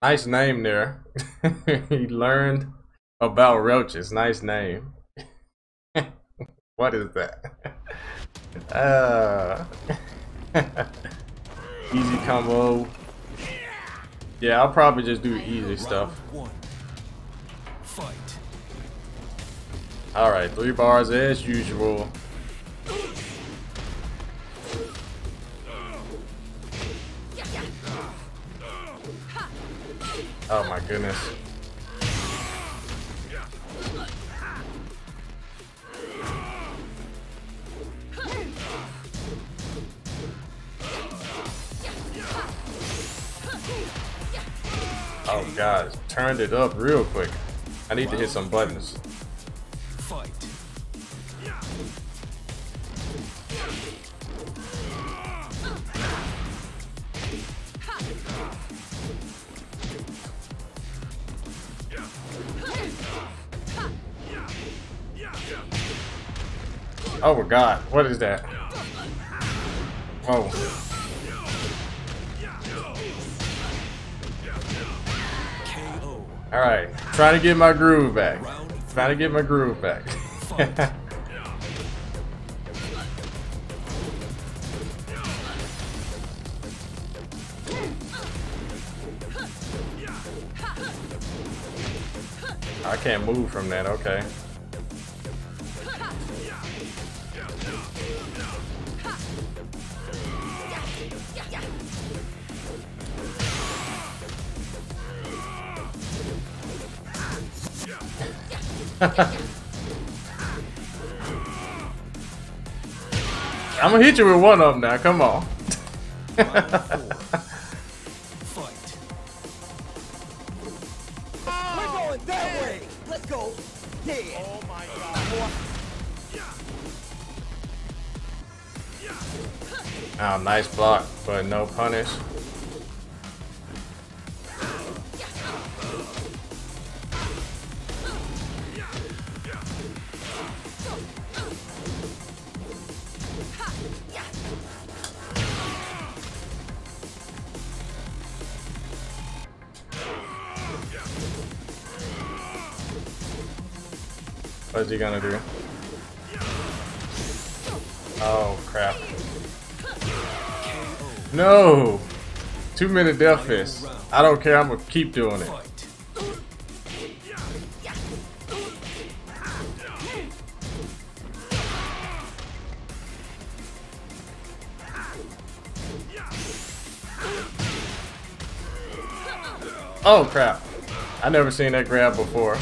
Nice name there. he learned about roaches. Nice name. what is that? Uh, easy combo. Yeah, I'll probably just do easy stuff. Alright, three bars as usual. Oh my goodness. Oh god, turned it up real quick. I need to hit some buttons. Oh my god, what is that? Oh. Alright, trying to get my groove back. Trying to get my groove back. I can't move from that, okay. I'm gonna hit you with one of them now. Come on. Oh, nice block, but no punish. What's he gonna do? Oh, crap. No! Two minute death fist. I don't care, I'm gonna keep doing it. Oh crap. I never seen that grab before.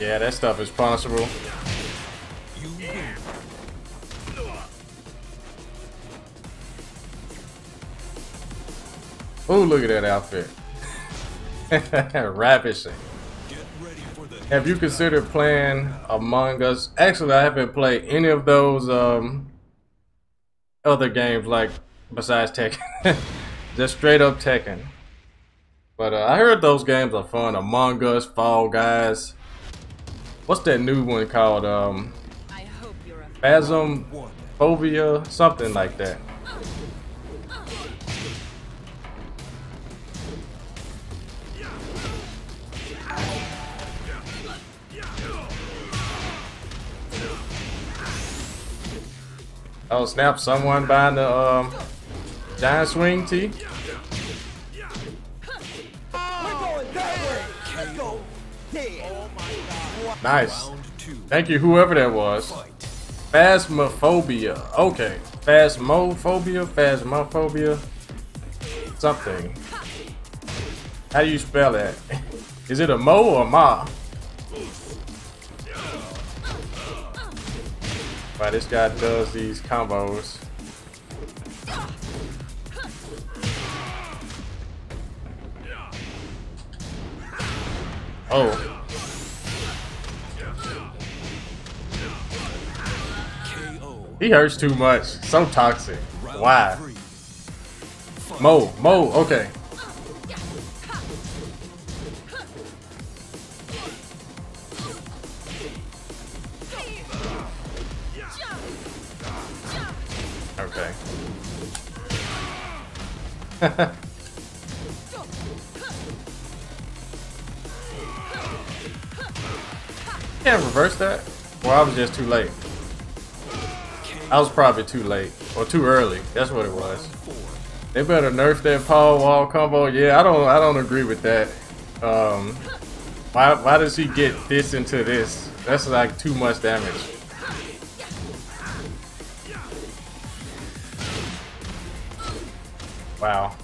Yeah, that stuff is possible. Oh, look at that outfit. Ravishing. Have you considered playing Among Us? Actually, I haven't played any of those um, other games like besides Tekken. Just straight up Tekken. But uh, I heard those games are fun. Among Us, Fall Guys. What's that new one called? Um, Phasm Phobia, something like that. Oh snap! Someone buying the um, giant swing tee. Nice. Thank you, whoever that was. Phasmophobia. Okay. Phasmophobia? Phasmophobia? Something. How do you spell that? Is it a mo or a ma? Wow, this guy does these combos. Oh. He hurts too much. So toxic. Why? Mo, Mo, okay. Okay. Can't reverse that? Well, I was just too late. I was probably too late. Or too early. That's what it was. They better nerf that Paul Wall combo. Yeah, I don't I don't agree with that. Um why why does he get this into this? That's like too much damage. Wow.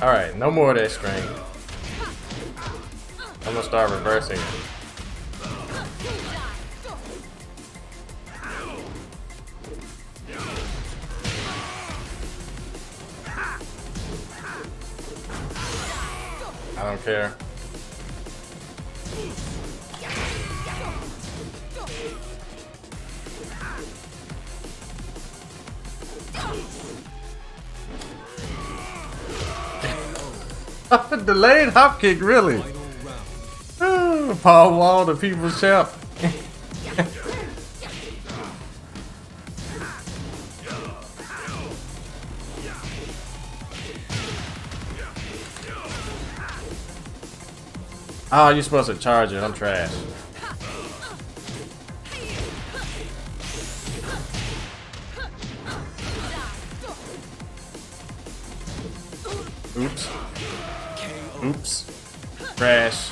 Alright, no more of that string. Gonna start reversing. I don't care. Delayed hop kick, really? Paul Wall, the people's champ. oh, you're supposed to charge it. I'm trash. Oops. Oops. Crash.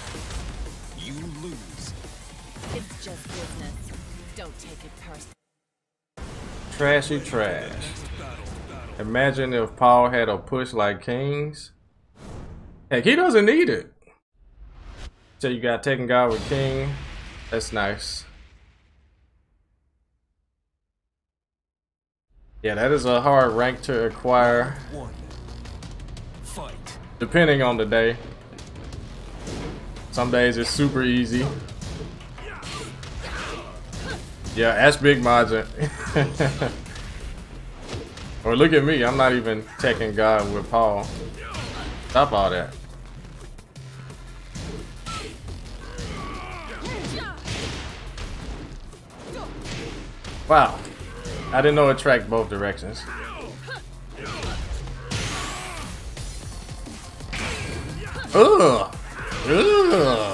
Trashy trash. Imagine if Paul had a push like King's. Heck, he doesn't need it. So you got Tekken God with King. That's nice. Yeah, that is a hard rank to acquire. Depending on the day. Some days it's super easy. Yeah, ask Big Majin. or look at me, I'm not even Tekken God with Paul. Stop all that. Wow. I didn't know it tracked both directions. Ugh. Ugh.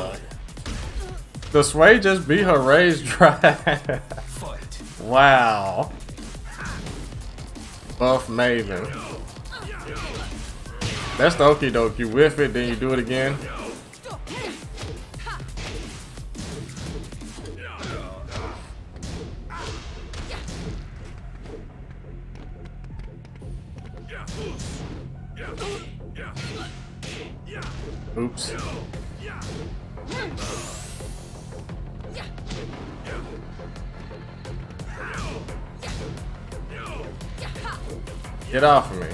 The sway just beat her raised. Fight. wow. Buff Maven. That's the okie. You whiff it, then you do it again. Get off of me.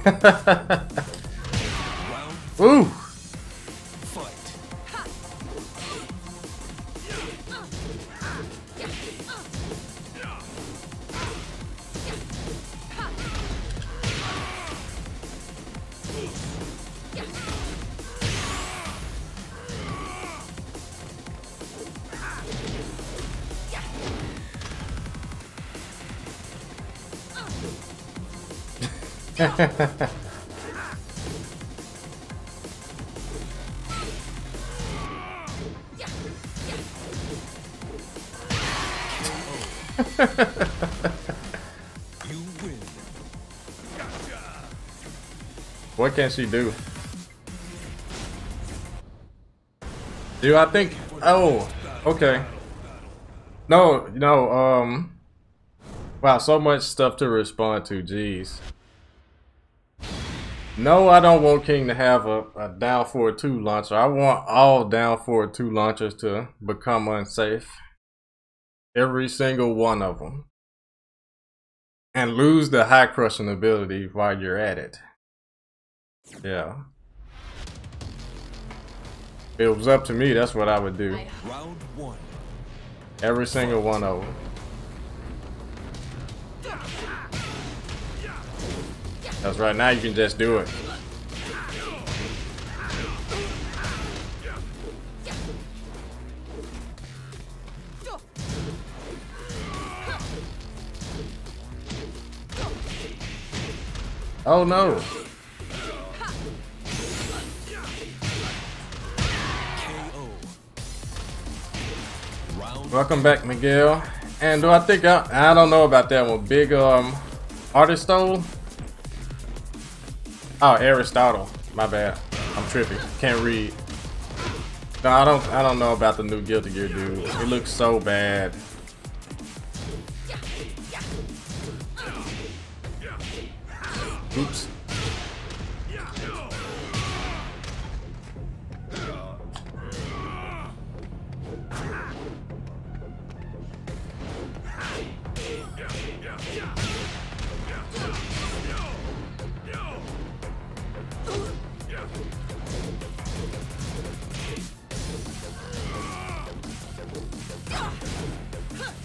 Ooh. fight. What can she do? Do I think? Oh, okay. No, no. Um. Wow, so much stuff to respond to. Jeez. No, I don't want King to have a, a down forward two launcher. I want all down forward two launchers to become unsafe. Every single one of them. And lose the high crushing ability while you're at it. Yeah. If it was up to me, that's what I would do. Round one. Every single one of them. That's right now you can just do it. Oh no. Welcome back, Miguel. And do I think I, I don't know about that one. Big um Aristotle? Oh, Aristotle. My bad. I'm tripping. Can't read. No, I don't I don't know about the new Guilty Gear dude. It looks so bad. Oops.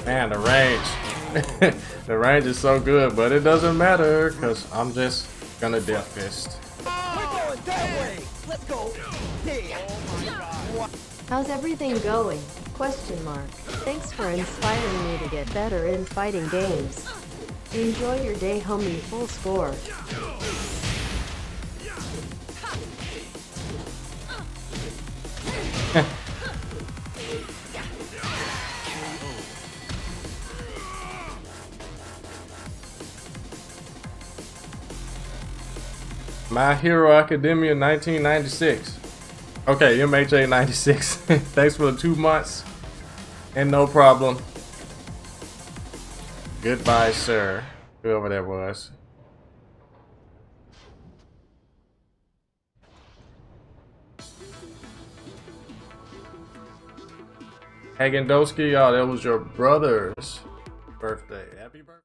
Man, the range. the range is so good, but it doesn't matter because I'm just gonna death fist. How's everything going? Question mark. Thanks for inspiring me to get better in fighting games. Enjoy your day, homie. Full score. My Hero Academia 1996. Okay, MHA 96. Thanks for the two months. And no problem. Goodbye, sir. Whoever that was. Hagendowski, oh, that was your brother's birthday. Happy birthday.